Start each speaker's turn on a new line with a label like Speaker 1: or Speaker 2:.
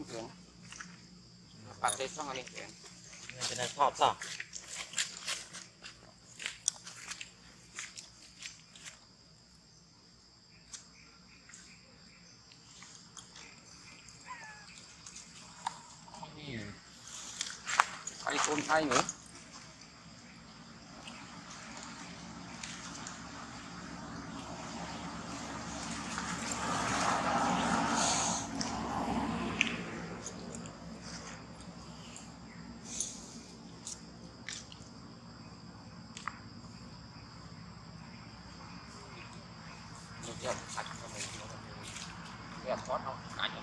Speaker 1: ห็นมึงถึงปัดเตะช่องอันนี้เห็น
Speaker 2: มันจะได้ชอบซะ
Speaker 1: นี่ไอ้คนไทยเหรอ เดี๋ยวขัดเข้าไปเดี๋ยวพอดเอาขัดเอา